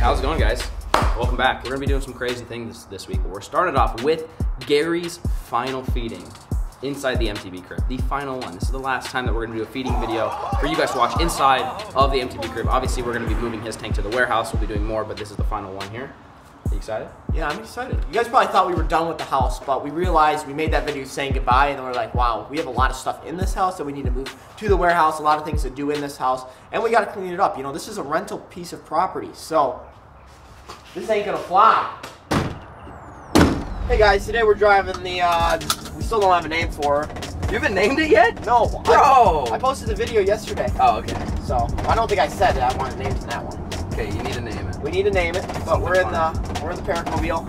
how's it going, guys? Welcome back. We're gonna be doing some crazy things this, week. We're started off with Gary's final feeding inside the MTB crib, the final one. This is the last time that we're gonna do a feeding video for you guys to watch inside of the MTB crib. Obviously, we're gonna be moving his tank to the warehouse. We'll be doing more, but this is the final one here. Are you excited? Yeah, I'm excited. You guys probably thought we were done with the house, but we realized we made that video saying goodbye, and then we're like, wow, we have a lot of stuff in this house that we need to move to the warehouse, a lot of things to do in this house, and we got to clean it up. You know, this is a rental piece of property, so this ain't gonna fly. Hey guys, today we're driving the, uh, we still don't have a name for her. You haven't named it yet? No, Bro! I, I posted the video yesterday, Oh, okay. so I don't think I said it. I wanted names in that one. Okay, you need to name it. We need to name it, but we're in the we're in the Pericmobile.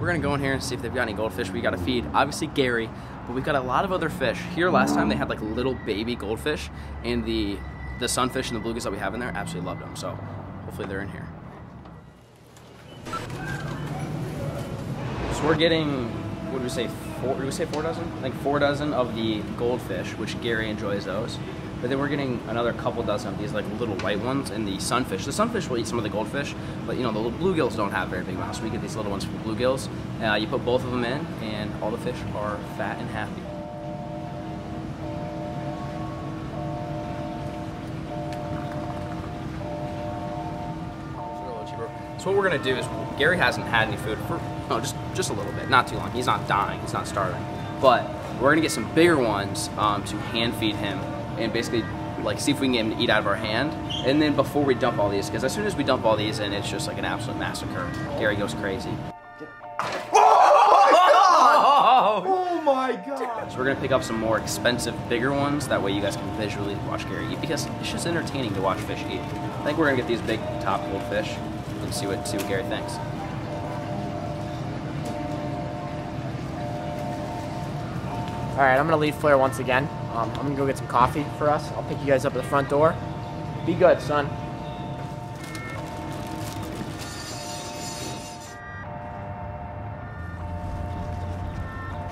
We're gonna go in here and see if they've got any goldfish we gotta feed. Obviously Gary, but we've got a lot of other fish. Here last time they had like little baby goldfish, and the the sunfish and the bluegills that we have in there absolutely loved them. So hopefully they're in here. So we're getting, what did we say, four? Did we say four dozen? Like four dozen of the goldfish, which Gary enjoys those. But then we're getting another couple dozen of these like little white ones and the sunfish. The sunfish will eat some of the goldfish, but you know the bluegills don't have very big mouths. We get these little ones for bluegills. Uh, you put both of them in, and all the fish are fat and happy. So what we're gonna do is Gary hasn't had any food for no just just a little bit, not too long. He's not dying, he's not starving, but we're gonna get some bigger ones um, to hand feed him and basically like see if we can get him to eat out of our hand. And then before we dump all these, because as soon as we dump all these in, it's just like an absolute massacre. Gary goes crazy. Oh, oh my god! So we're gonna pick up some more expensive, bigger ones. That way you guys can visually watch Gary eat because it's just entertaining to watch fish eat. I think we're gonna get these big top goldfish and see what see what Gary thinks. All right, I'm gonna leave Flair once again. Um, I'm gonna go get some coffee for us. I'll pick you guys up at the front door. Be good, son.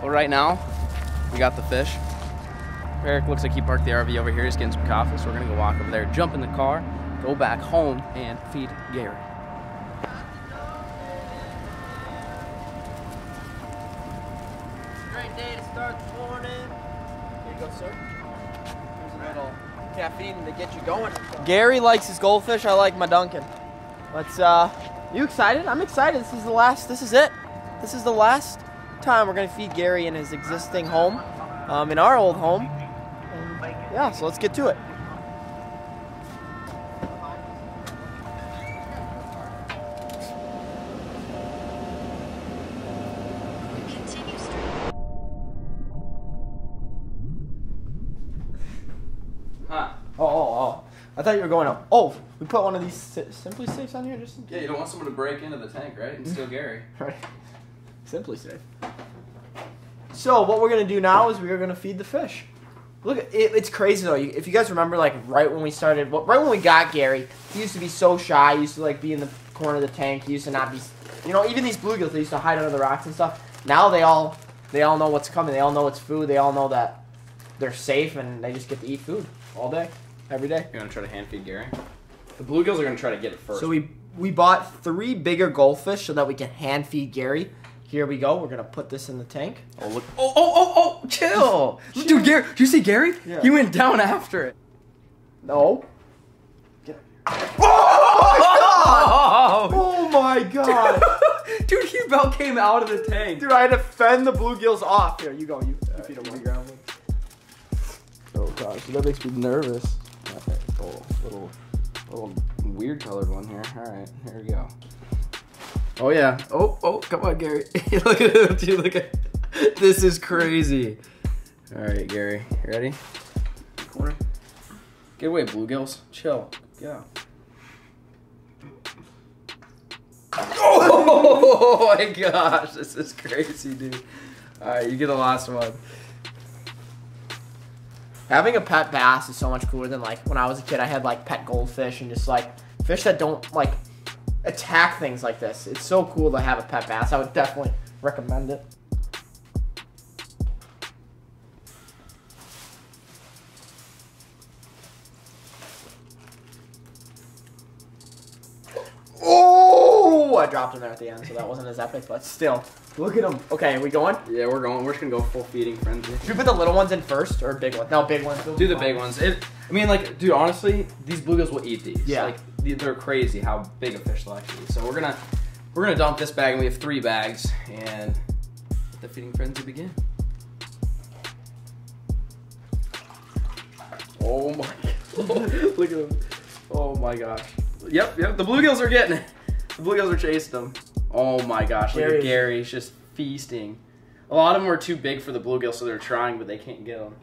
Well, right now we got the fish. Eric looks like he parked the RV over here. He's getting some coffee, so we're gonna go walk over there, jump in the car, go back home, and feed Gary. Great day to start the morning. Go, sir. Here's a little caffeine to get you going. Gary likes his goldfish. I like my Dunkin'. Let's. Uh, you excited? I'm excited. This is the last. This is it. This is the last time we're gonna feed Gary in his existing home, um, in our old home. And, yeah. So let's get to it. Oh, oh, oh. I thought you were going up. Oh, we put one of these si- SimpliSafes on here just in case. Yeah, you don't want someone to break into the tank, right? And steal Gary. Right. SimpliSafe. So what we're gonna do now is we're gonna feed the fish. Look, it, it's crazy though. If you guys remember, like right when we started, well, right when we got Gary, he used to be so shy. He used to like be in the corner of the tank. He used to not be, you know, even these bluegills. They used to hide under the rocks and stuff. Now they all, they all know what's coming. They all know it's food. They all know that they're safe and they just get to eat food all day, every day. You're gonna try to hand feed Gary. The bluegills are gonna try to get it first. So we we bought three bigger goldfish so that we can hand feed Gary. Here we go. We're gonna put this in the tank. Oh look! Oh oh oh oh! Chill, dude. Gary, did you see Gary? Yeah. He went down after it. No. Get Oh, Oh my god. Oh dude, he about came out of the tank. Dude, I had to fend the bluegills off. Here, you go. You, you feed them one. Oh gosh, that makes me nervous. Oh, little, little weird colored one here. All right, here we go. Oh yeah. Oh oh, come on, Gary. look at him, dude. Look at. This is crazy. All right, Gary, you ready? Corner. Get away, bluegills. Chill. Yeah. Oh my gosh, this is crazy, dude. All right, you get the last one. Having a pet bass is so much cooler than like when I was a kid. I had like pet goldfish and just like fish that don't like attack things like this. It's so cool to have a pet bass. I would definitely recommend it. I dropped him there at the end, so that wasn't as epic, but still. Look at him. Okay, are we going? Yeah, we're going. We're just gonna go full feeding frenzy. Should we put the little ones in first or big ones? No, big ones. Do the big ones. It, I mean, like, dude, honestly, these bluegills will eat these. Yeah. Like, they're crazy how big a fish they'll actually eat. So we're gonna we're gonna dump this bag, and we have three bags, and let the feeding frenzy begin. Oh my! Look at them. Oh my gosh. Yep, yep. The bluegills are getting it. The bluegills are chasing them. Oh my gosh! Look at Gary's- Gary's just feasting. A lot of them are too big for the bluegill, so they're trying, but they can't get them.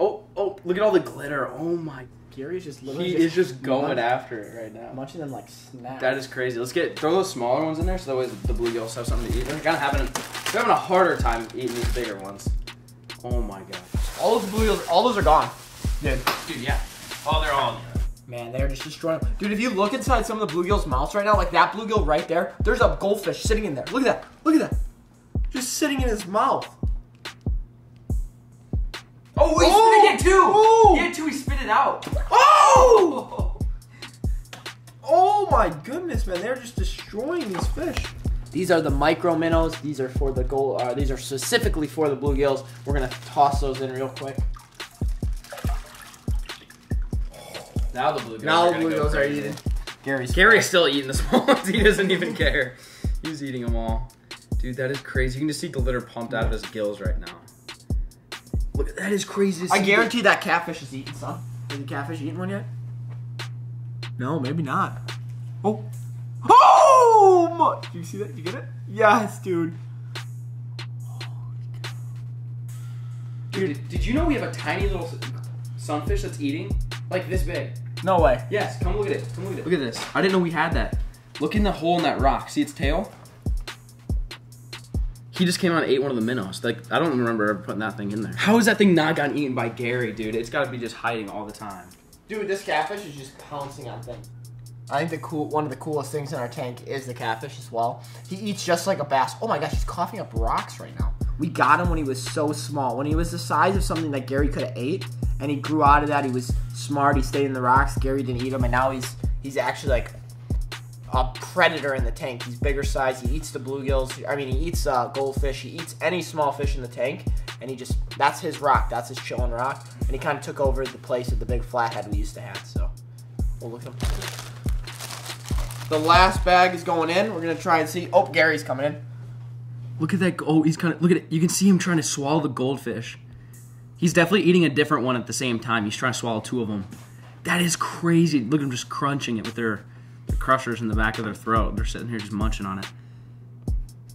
Oh, oh! Look at all the glitter. Oh my! Gary's just literally. He literally is just going munch- after it right now. munching them like snacks. That is crazy. Let's get throw those smaller ones in there, so that way the bluegills have something to eat. They're kind of having they're having a harder time eating these bigger ones. Oh my god. all those bluegills, all those are gone. Dude, Dude, yeah. Oh, they're all. Man, they're just destroying. them. Dude, if you look inside some of the bluegills' mouths right now, like that bluegill right there, there's a goldfish sitting in there. Look at that. Look at that. Just sitting in his mouth. Oh, he spit it- had two. He had two. He spit it out. Oh! Oh my goodness, man! They're just destroying these fish. These are the micro minnows. These are for the gold. Uh, these are specifically for the bluegills. We're gonna toss those in real quick. Now the bluegills. Now are the gonna go are crazy. eating. Gary's Gary's still eating the small ones. He doesn't even care. He's eating them all. Dude, that is crazy. You can just see glitter pumped out of his gills right now. Look, at that is crazy. I guarantee that catfish is eating some. Is the catfish eating one yet? No, maybe not. Oh. Oh! my- Do you see that? You get it? Yes, dude. Dude, did, did you know we have a tiny little sunfish that's eating? Like this big. No way. Yes, come look at it. Come look at it. Look at this. I didn't know we had that. Look in the hole in that rock. See its tail? He just came out and ate one of the minnows. Like I don't remember ever putting that thing in there. How has that thing not gotten eaten by Gary, dude? It's got to be just hiding all the time. Dude, this catfish is just pouncing on things. I think the cool one of the coolest things in our tank is the catfish as well. He eats just like a bass. Oh my gosh, he's coughing up rocks right now. We got him when he was so small. When he was the size of something that Gary could have ate, and he grew out of that. He was smart. He stayed in the rocks. Gary didn't eat him, and now he's he's actually like a predator in the tank. He's bigger size. He eats the bluegills. I mean, he eats uh, goldfish. He eats any small fish in the tank, and he just that's his rock. That's his chilling rock, and he kind of took over the place of the big flathead we used to have. So, we'll look him. The last bag is going in. We're gonna try and see. Oh, Gary's coming in. Look at that. Oh, he's kind of. Look at it. You can see him trying to swallow the goldfish. He's definitely eating a different one at the same time. He's trying to swallow two of them. That is crazy. Look at them just crunching it with their, their crushers in the back of their throat. They're sitting here just munching on it.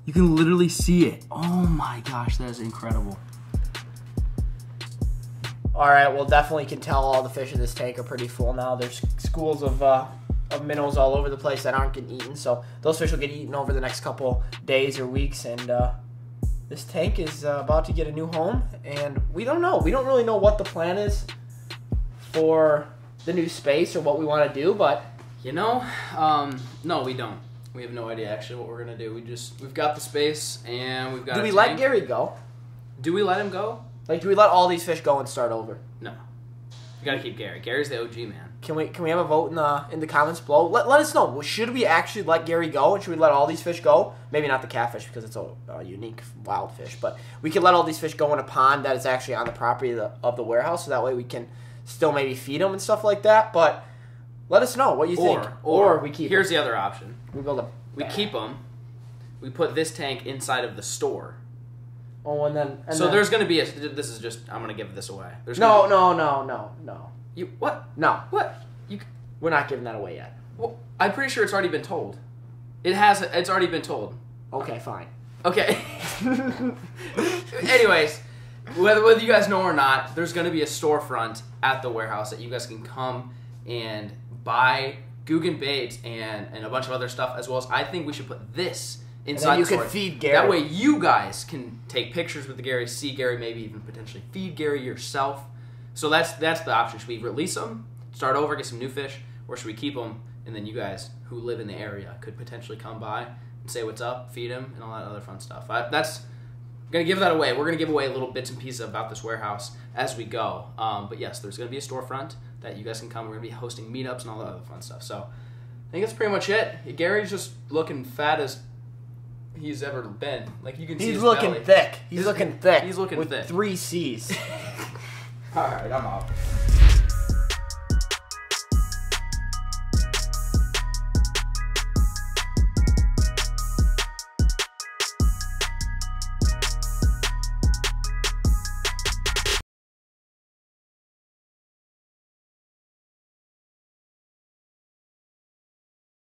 You can literally see it. Oh my gosh, that is incredible. All right, well, definitely can tell all the fish in this tank are pretty full now. There's schools of uh, of minnows all over the place that aren't getting eaten, so those fish will get eaten over the next couple days or weeks. And uh, this tank is uh, about to get a new home, and we don't know. We don't really know what the plan is for the new space or what we want to do, but You know, um, no, we don't. We have no idea actually what we're gonna do. We just we've got the space and we've got. do we let. Gary go? Do we let him go? Like, do we let all these fish go and start over? No. We gotta keep Gary. Gary's the OG man. Can we can we have a vote in the in the comments below? Let, let us know. Should we actually let Gary go, and should we let all these fish go? Maybe not the catfish because it's a, a unique wild fish, but we could let all these fish go in a pond that is actually on the property of the, of the warehouse, so that way we can still maybe feed them and stuff like that. But let us know what you Or, think. or or we keep. Here's the other option. we build a. We keep them. We put this tank inside of the store. Oh, and then and so then- there's gonna be a. This is just. I'm gonna give this away. There's no no no no no you what? no. What? You. We're not giving that away yet. Well, I'm pretty sure it's already been told. It has. It's already been told. Okay, fine. Okay. Anyways, whether whether you guys know or not, there's going to be a storefront at the warehouse that you guys can come and buy Googan bait and and a bunch of other stuff as well as I think we should put this inside. you the can store. feed Gary. That way, you guys can take pictures with the Gary, see Gary, maybe even potentially feed Gary yourself. So that's that's the option. Should we release them, start over, get some new fish, or should we keep them and then you guys who live in the area could potentially come by and say what's up, feed them, and all that other fun stuff. I, that's gonna give that away. We're gonna give away little bits and pieces about this warehouse as we go. Um, but yes, there's gonna be a storefront that you guys can come. We're gonna be hosting meetups and all that other fun stuff. So I think that's pretty much it. Gary's just looking fat as he's ever been. Like you can see He's looking belly. thick. He's His- looking thick. he's looking with thick. Three C's. All right, I'm out.